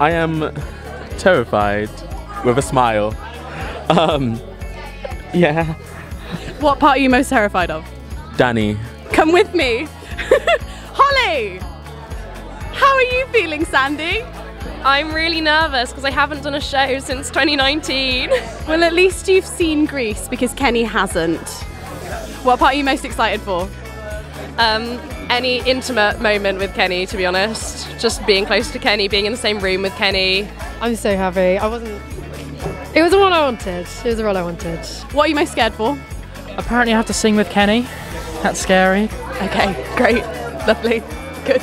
I am terrified with a smile. Um, yeah, What part are you most terrified of? Danny. Come with me. Holly! How are you feeling, Sandy? I'm really nervous because I haven't done a show since 2019. Well, at least you've seen Grease because Kenny hasn't. What part are you most excited for? Um, any intimate moment with Kenny, to be honest. Just being close to Kenny, being in the same room with Kenny. I'm so happy. I wasn't. It was the one I wanted. It was the role I wanted. What are you most scared for? Apparently, I have to sing with Kenny. That's scary. Okay, great. Lovely. Good.